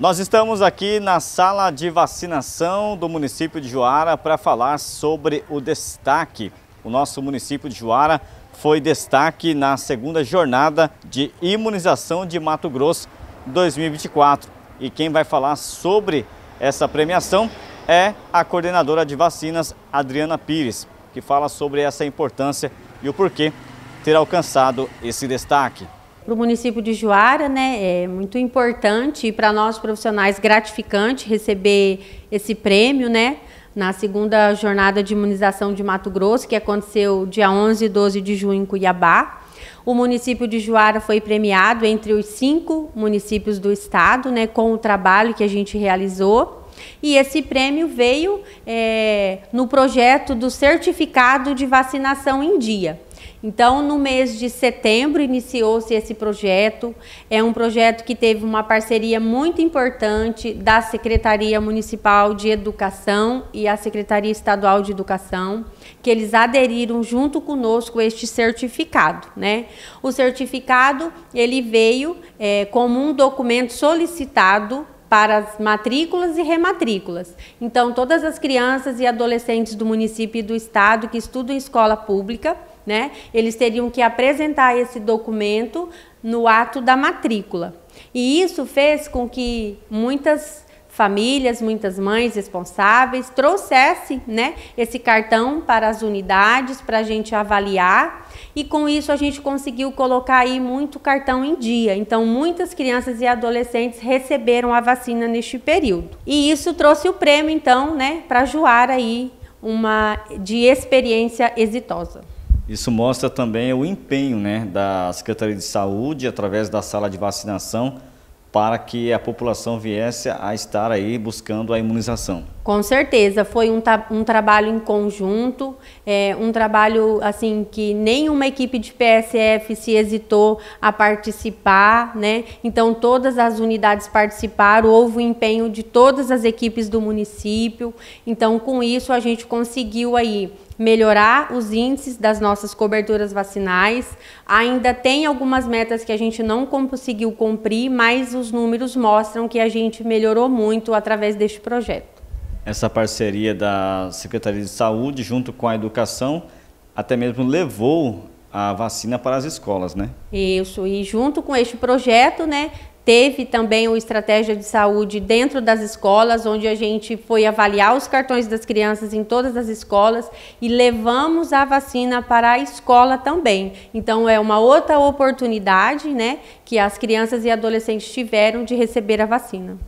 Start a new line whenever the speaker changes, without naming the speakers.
Nós estamos aqui na sala de vacinação do município de Juara para falar sobre o destaque. O nosso município de Juara foi destaque na segunda jornada de imunização de Mato Grosso 2024. E quem vai falar sobre essa premiação é a coordenadora de vacinas, Adriana Pires, que fala sobre essa importância e o porquê ter alcançado esse destaque
para o município de Juara, né, é muito importante e para nós profissionais gratificante receber esse prêmio, né, na segunda jornada de imunização de Mato Grosso, que aconteceu dia 11 e 12 de junho em Cuiabá. O município de Juara foi premiado entre os cinco municípios do estado, né, com o trabalho que a gente realizou. E esse prêmio veio é, no projeto do certificado de vacinação em dia. Então, no mês de setembro, iniciou-se esse projeto. É um projeto que teve uma parceria muito importante da Secretaria Municipal de Educação e a Secretaria Estadual de Educação, que eles aderiram junto conosco este certificado. Né? O certificado ele veio é, como um documento solicitado para as matrículas e rematrículas. Então, todas as crianças e adolescentes do município e do estado que estudam em escola pública né? Eles teriam que apresentar esse documento no ato da matrícula. E isso fez com que muitas famílias, muitas mães responsáveis trouxessem né, esse cartão para as unidades para a gente avaliar e com isso a gente conseguiu colocar aí muito cartão em dia. Então muitas crianças e adolescentes receberam a vacina neste período. E isso trouxe o prêmio então né, para Juara aí uma de experiência exitosa.
Isso mostra também o empenho né, da Secretaria de Saúde, através da sala de vacinação, para que a população viesse a estar aí buscando a imunização.
Com certeza, foi um, um trabalho em conjunto, é, um trabalho assim que nenhuma equipe de PSF se hesitou a participar, né? Então todas as unidades participaram, houve o empenho de todas as equipes do município. Então com isso a gente conseguiu aí melhorar os índices das nossas coberturas vacinais. Ainda tem algumas metas que a gente não conseguiu cumprir, mas os números mostram que a gente melhorou muito através deste projeto.
Essa parceria da Secretaria de Saúde junto com a educação até mesmo levou a vacina para as escolas, né?
Isso, e junto com este projeto, né, Teve também o Estratégia de Saúde dentro das escolas, onde a gente foi avaliar os cartões das crianças em todas as escolas e levamos a vacina para a escola também. Então, é uma outra oportunidade né, que as crianças e adolescentes tiveram de receber a vacina.